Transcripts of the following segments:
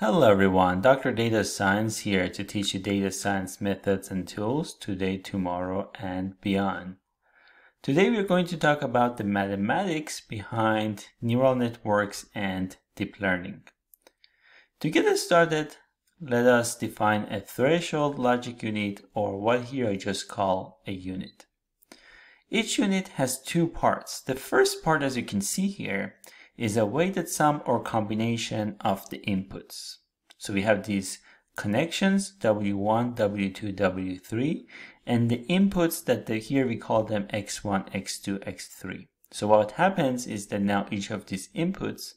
Hello everyone, Dr. Data Science here to teach you data science methods and tools today, tomorrow, and beyond. Today we're going to talk about the mathematics behind neural networks and deep learning. To get us started, let us define a threshold logic unit or what here I just call a unit. Each unit has two parts. The first part, as you can see here, is a weighted sum or combination of the inputs. So we have these connections, W1, W2, W3, and the inputs that here we call them X1, X2, X3. So what happens is that now each of these inputs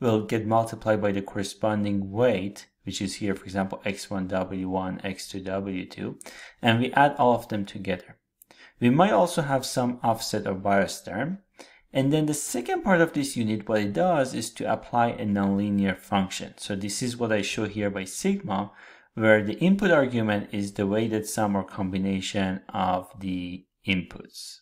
will get multiplied by the corresponding weight, which is here, for example, X1, W1, X2, W2, and we add all of them together. We might also have some offset or bias term, and then the second part of this unit, what it does is to apply a nonlinear function. So this is what I show here by sigma, where the input argument is the weighted sum or combination of the inputs.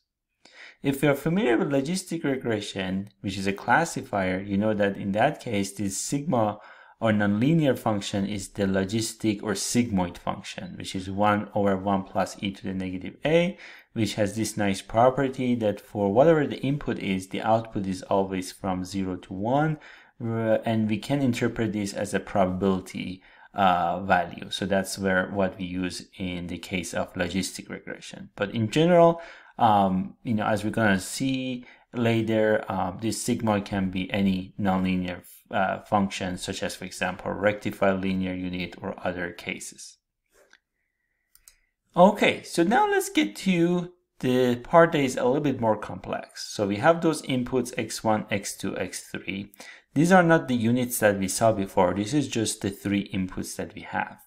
If you're familiar with logistic regression, which is a classifier, you know that in that case, this sigma or nonlinear function is the logistic or sigmoid function, which is 1 over 1 plus e to the negative a, which has this nice property that for whatever the input is, the output is always from 0 to 1, uh, and we can interpret this as a probability uh, value. So that's where what we use in the case of logistic regression. But in general, um, you know, as we're going to see later, um, this sigma can be any nonlinear uh, functions such as, for example, rectified linear unit or other cases. Okay, so now let's get to the part that is a little bit more complex. So we have those inputs x1, x2, x3. These are not the units that we saw before. This is just the three inputs that we have.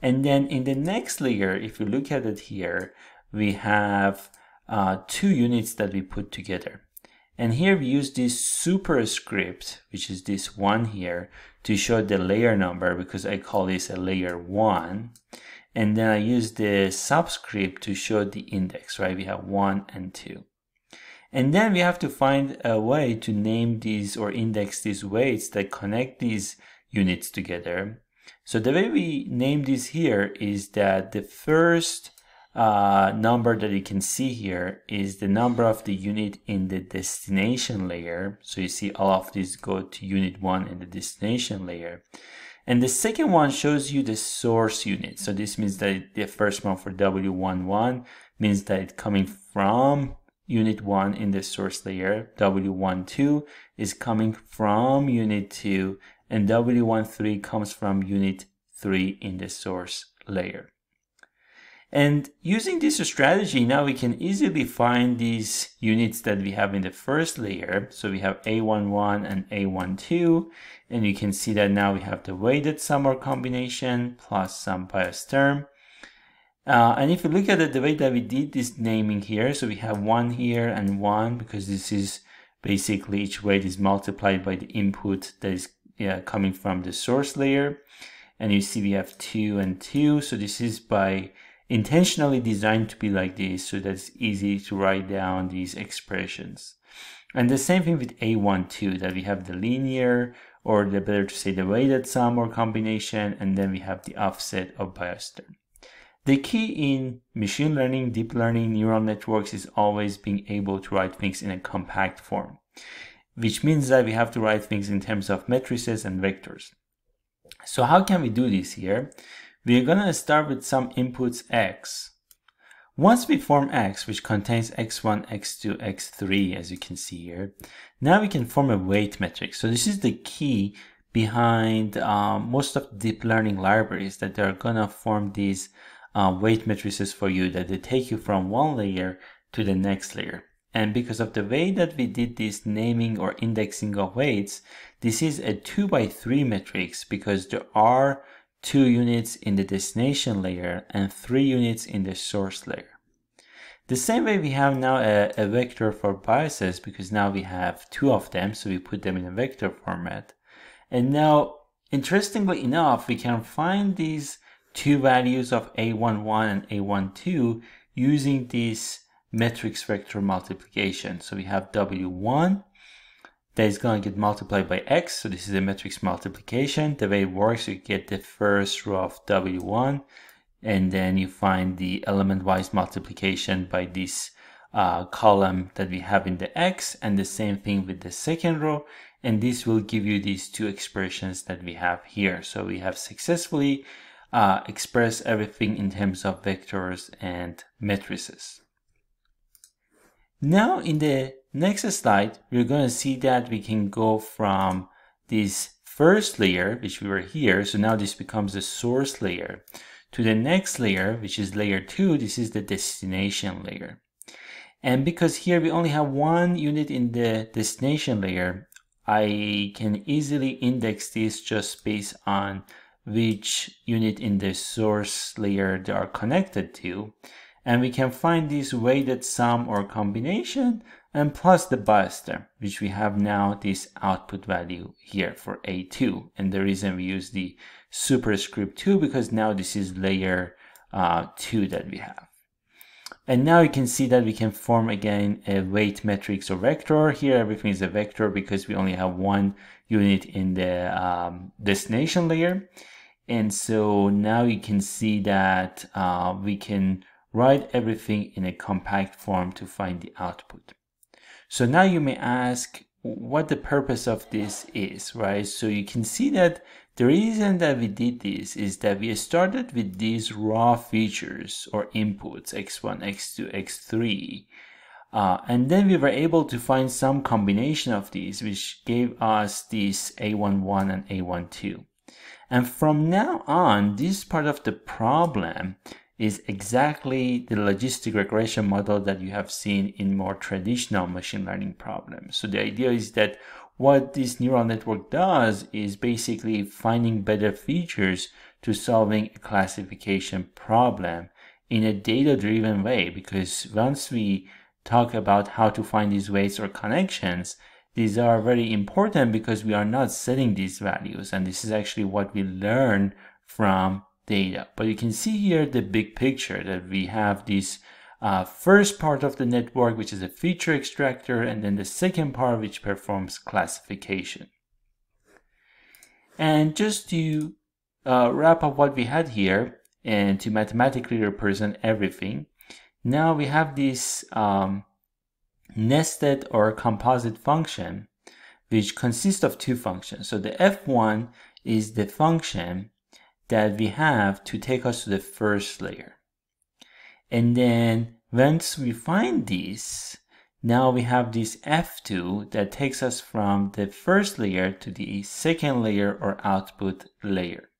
And then in the next layer, if you look at it here, we have uh, two units that we put together. And here we use this superscript, which is this one here, to show the layer number because I call this a layer one. And then I use the subscript to show the index, right? We have one and two. And then we have to find a way to name these or index these weights that connect these units together. So the way we name this here is that the first uh, number that you can see here is the number of the unit in the destination layer. So you see all of these go to unit one in the destination layer. And the second one shows you the source unit. So this means that the first one for W11 means that it's coming from unit 1 in the source layer. W12 is coming from unit 2 and W13 comes from unit 3 in the source layer. And using this strategy, now we can easily find these units that we have in the first layer. So we have A11 and A12, and you can see that now we have the weighted sum or combination plus some bias term. Uh, and if you look at it, the way that we did this naming here, so we have one here and one because this is basically each weight is multiplied by the input that is yeah, coming from the source layer. And you see we have two and two. So this is by intentionally designed to be like this so that it's easy to write down these expressions. And the same thing with A12 that we have the linear or the better to say the weighted sum or combination and then we have the offset of bias term. The key in machine learning, deep learning, neural networks is always being able to write things in a compact form, which means that we have to write things in terms of matrices and vectors. So how can we do this here? We're going to start with some inputs x. Once we form x, which contains x1, x2, x3, as you can see here, now we can form a weight matrix. So this is the key behind um, most of deep learning libraries that they're going to form these uh, weight matrices for you that they take you from one layer to the next layer. And because of the way that we did this naming or indexing of weights, this is a 2 by 3 matrix because there are two units in the destination layer and three units in the source layer. The same way we have now a, a, vector for biases because now we have two of them, so we put them in a vector format. And now, interestingly enough, we can find these two values of A11 and A12 using this matrix vector multiplication. So we have W1 that is going to get multiplied by x. So this is a matrix multiplication. The way it works, you get the first row of W1, and then you find the element-wise multiplication by this uh, column that we have in the x, and the same thing with the second row, and this will give you these two expressions that we have here. So we have successfully uh, expressed everything in terms of vectors and matrices. Now in the next slide, we're going to see that we can go from this first layer, which we were here, so now this becomes the source layer, to the next layer, which is layer 2, this is the destination layer. And because here we only have one unit in the destination layer, I can easily index this just based on which unit in the source layer they are connected to. And we can find this weighted sum or combination and plus the bias term, which we have now this output value here for A2. And the reason we use the superscript 2 because now this is layer uh, 2 that we have. And now you can see that we can form again a weight matrix or vector. Here everything is a vector because we only have one unit in the um, destination layer. And so now you can see that uh, we can write everything in a compact form to find the output. So now you may ask what the purpose of this is, right? So you can see that the reason that we did this is that we started with these raw features or inputs x1, x2, x3. Uh, and then we were able to find some combination of these which gave us this A11 and A12. And from now on, this part of the problem is exactly the logistic regression model that you have seen in more traditional machine learning problems. So the idea is that what this neural network does is basically finding better features to solving a classification problem in a data-driven way because once we talk about how to find these weights or connections, these are very important because we are not setting these values and this is actually what we learn from data. But you can see here the big picture that we have this uh, first part of the network, which is a feature extractor, and then the second part, which performs classification. And just to uh, wrap up what we had here and to mathematically represent everything, now we have this um, nested or composite function, which consists of two functions. So the f1 is the function that we have to take us to the first layer. And then once we find this, now we have this F2 that takes us from the first layer to the second layer or output layer.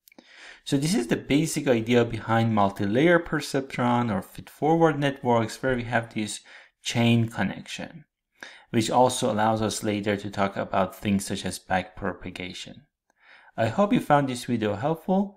So this is the basic idea behind multi-layer perceptron or feed-forward networks where we have this chain connection, which also allows us later to talk about things such as backpropagation. I hope you found this video helpful